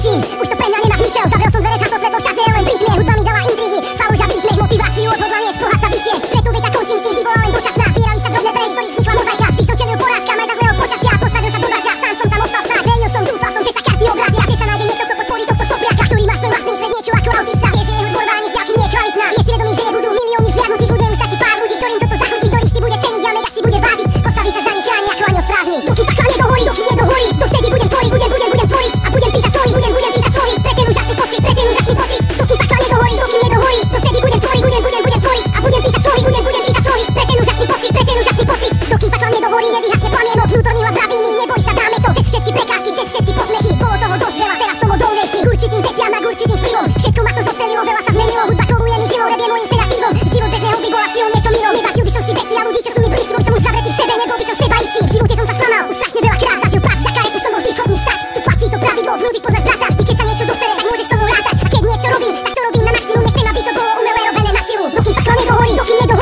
skočím Už to pen Wtedy jak nie plamienok Vnútorný hlas vraví mi, neboj sa, dáme to Cez všetky prekážky, cez všetky posmechy Bolo toho dosť veľa, teraz som odolnejší K určitým veciam a k určitým vplyvom Všetko ma to zocelilo, veľa sa zmenilo Hudba koluje mi živou, rap je môjim sedatívom Život bez neho by bola silou niečo milom Vybašil by som si veci a ľudí, čo sú mi blízki Bol som už zavretý v sebe, nebol by som seba istý V živote som sa sklamal, už strašne veľa krát Zažil pad, vďaka repu som bol vždy schopný stať Tu platí to pravidlo, vnútri podľa brata Vždy keď sa niečo dostane, tak môžeš so mnou rátať A keď niečo robím, tak to robím na maximum Nechcem, aby to bolo umelé robené na silu Dokým fakla nedohorí, dokým nedohorí